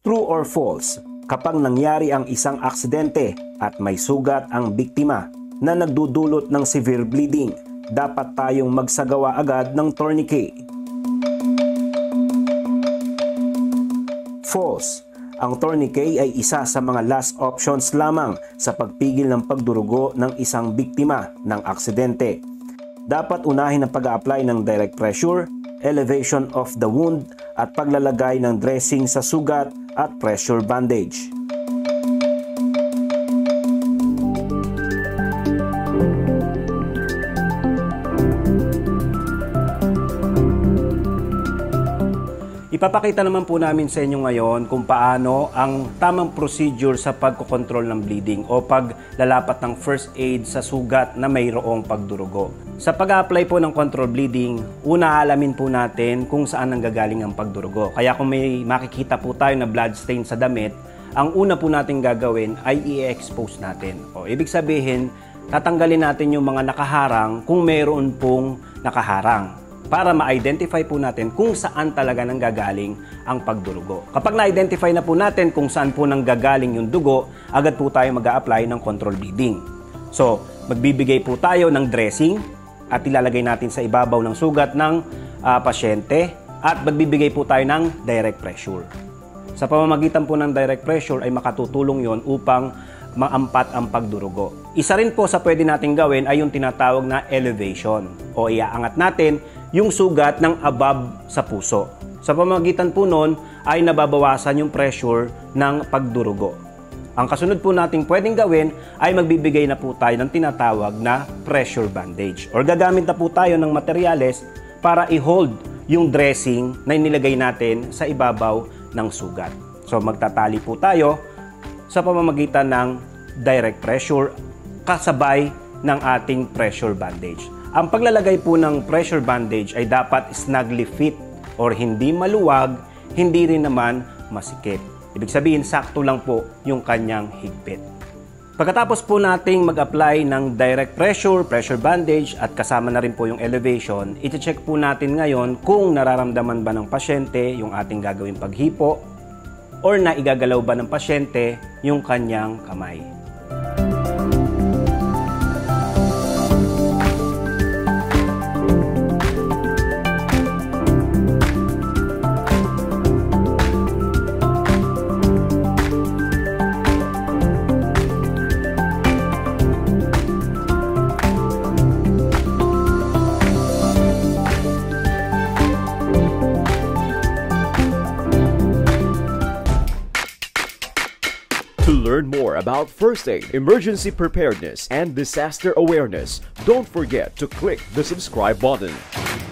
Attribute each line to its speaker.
Speaker 1: True or false, kapag nangyari ang isang aksidente at may sugat ang biktima na nagdudulot ng severe bleeding, dapat tayong magsagawa agad ng tourniquet. False. Ang tourniquet ay isa sa mga last options lamang sa pagpigil ng pagdurugo ng isang biktima ng aksidente. Dapat unahin ang pag-apply ng direct pressure, elevation of the wound at paglalagay ng dressing sa sugat at pressure bandage. Ipapakita naman po namin sa inyo ngayon kung paano ang tamang procedure sa pagkokontrol ng bleeding o paglalapat ng first aid sa sugat na mayroong pagdurugo. Sa pag-apply po ng control bleeding, una alamin po natin kung saan nanggagaling ang pagdurugo. Kaya kung may makikita po tayo na blood stain sa damit, ang una po natin gagawin ay i-expose natin. O ibig sabihin, tatanggalin natin yung mga nakaharang kung mayroon pong nakaharang para ma-identify po natin kung saan talaga nanggagaling ang pagdurugo. Kapag na-identify na po natin kung saan po nanggagaling yung dugo, agad po tayo mag apply ng control bleeding. So, magbibigay po tayo ng dressing at ilalagay natin sa ibabaw ng sugat ng uh, pasyente at magbibigay po tayo ng direct pressure. Sa pamamagitan po ng direct pressure ay makatutulong yon upang maampat ang pagdurugo. Isa rin po sa pwede nating gawin ay yung tinatawag na elevation o iaangat natin yung sugat ng above sa puso. Sa pamagitan po nun ay nababawasan yung pressure ng pagdurugo. Ang kasunod po nating pwedeng gawin ay magbibigay na po tayo ng tinatawag na pressure bandage or gagamit na po tayo ng materyales para i-hold yung dressing na inilagay natin sa ibabaw ng sugat. So magtatali po tayo sa pamamagitan ng direct pressure kasabay ng ating pressure bandage. Ang paglalagay po ng pressure bandage ay dapat snugly fit or hindi maluwag, hindi rin naman masikip. Ibig sabihin, sakto lang po yung kanyang higpit. Pagkatapos po nating mag-apply ng direct pressure, pressure bandage at kasama na rin po yung elevation, iti-check po natin ngayon kung nararamdaman ba ng pasyente yung ating gagawing paghipo or na igagalaw ba ng pasyente yung kanyang kamay.
Speaker 2: Learn more about first aid, emergency preparedness, and disaster awareness, don't forget to click the subscribe button.